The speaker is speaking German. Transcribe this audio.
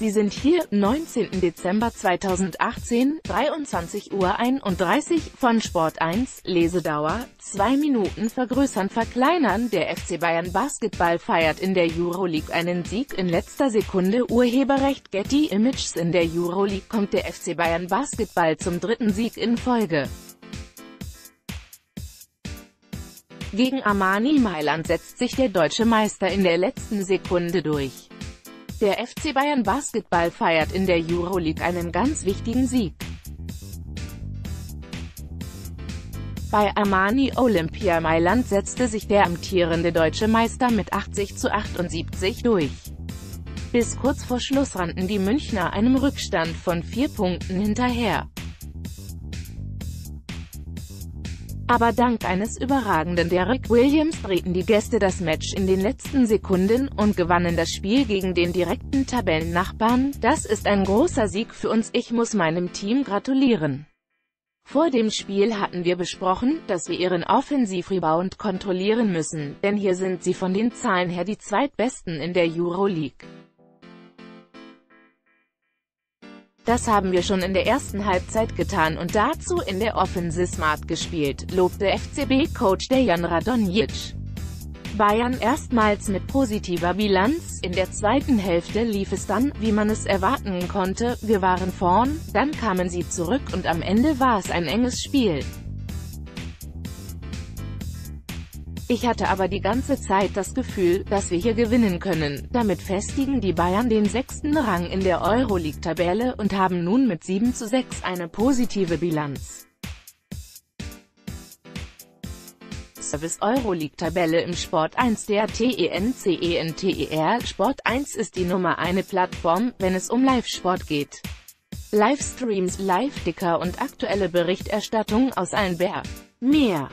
Sie sind hier, 19. Dezember 2018, 23 Uhr 31 von Sport 1, Lesedauer, 2 Minuten vergrößern verkleinern, der FC Bayern Basketball feiert in der Euroleague einen Sieg in letzter Sekunde Urheberrecht Getty Images in der Euroleague kommt der FC Bayern Basketball zum dritten Sieg in Folge. Gegen Armani Mailand setzt sich der deutsche Meister in der letzten Sekunde durch. Der FC Bayern Basketball feiert in der Euroleague einen ganz wichtigen Sieg. Bei Armani Olympia Mailand setzte sich der amtierende deutsche Meister mit 80 zu 78 durch. Bis kurz vor Schluss rannten die Münchner einem Rückstand von vier Punkten hinterher. Aber dank eines überragenden Derek Williams drehten die Gäste das Match in den letzten Sekunden und gewannen das Spiel gegen den direkten Tabellennachbarn. Das ist ein großer Sieg für uns, ich muss meinem Team gratulieren. Vor dem Spiel hatten wir besprochen, dass wir ihren Offensivrebound kontrollieren müssen, denn hier sind sie von den Zahlen her die zweitbesten in der Euroleague. Das haben wir schon in der ersten Halbzeit getan und dazu in der Offensive smart gespielt, lobte FCB-Coach Dejan Radonjic. Bayern erstmals mit positiver Bilanz, in der zweiten Hälfte lief es dann, wie man es erwarten konnte, wir waren vorn, dann kamen sie zurück und am Ende war es ein enges Spiel. Ich hatte aber die ganze Zeit das Gefühl, dass wir hier gewinnen können. Damit festigen die Bayern den sechsten Rang in der Euroleague-Tabelle und haben nun mit 7 zu 6 eine positive Bilanz. Service Euroleague-Tabelle im Sport 1 der TENCENTER Sport 1 ist die Nummer eine Plattform, wenn es um Live-Sport geht. Livestreams, Live-Dicker und aktuelle Berichterstattung aus allen Bär. Mehr